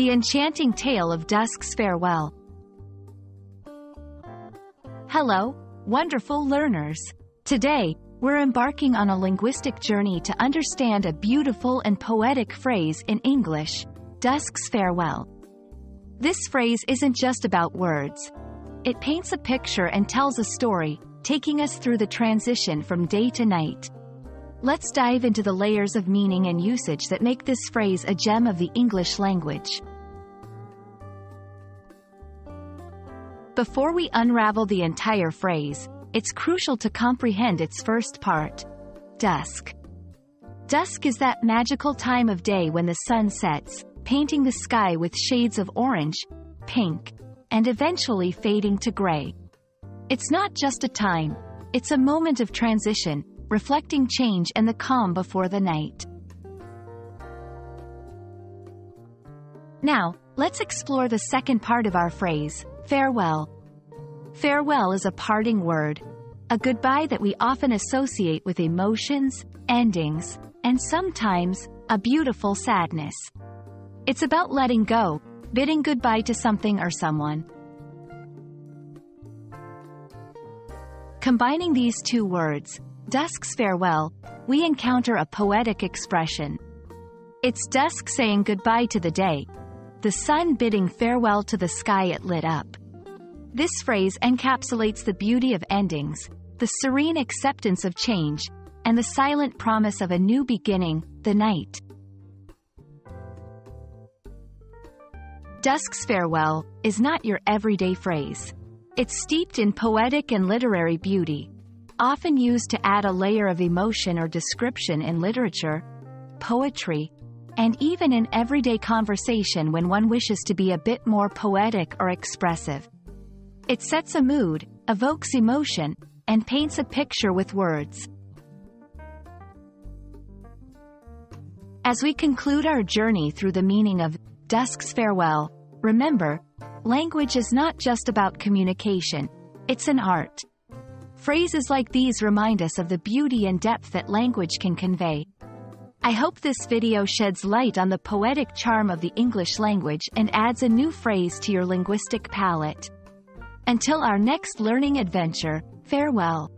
The enchanting tale of Dusk's farewell. Hello, wonderful learners. Today, we're embarking on a linguistic journey to understand a beautiful and poetic phrase in English, Dusk's farewell. This phrase isn't just about words. It paints a picture and tells a story, taking us through the transition from day to night. Let's dive into the layers of meaning and usage that make this phrase a gem of the English language. Before we unravel the entire phrase, it's crucial to comprehend its first part. Dusk. Dusk is that magical time of day when the sun sets, painting the sky with shades of orange, pink, and eventually fading to gray. It's not just a time, it's a moment of transition, reflecting change and the calm before the night. Now, let's explore the second part of our phrase, farewell. Farewell is a parting word, a goodbye that we often associate with emotions, endings, and sometimes, a beautiful sadness. It's about letting go, bidding goodbye to something or someone. Combining these two words, Dusk's farewell, we encounter a poetic expression. It's dusk saying goodbye to the day, the sun bidding farewell to the sky it lit up. This phrase encapsulates the beauty of endings, the serene acceptance of change, and the silent promise of a new beginning, the night. Dusk's farewell is not your everyday phrase. It's steeped in poetic and literary beauty, often used to add a layer of emotion or description in literature, poetry, and even in everyday conversation when one wishes to be a bit more poetic or expressive. It sets a mood, evokes emotion, and paints a picture with words. As we conclude our journey through the meaning of Dusk's farewell, remember, language is not just about communication, it's an art. Phrases like these remind us of the beauty and depth that language can convey. I hope this video sheds light on the poetic charm of the English language and adds a new phrase to your linguistic palette. Until our next learning adventure, farewell.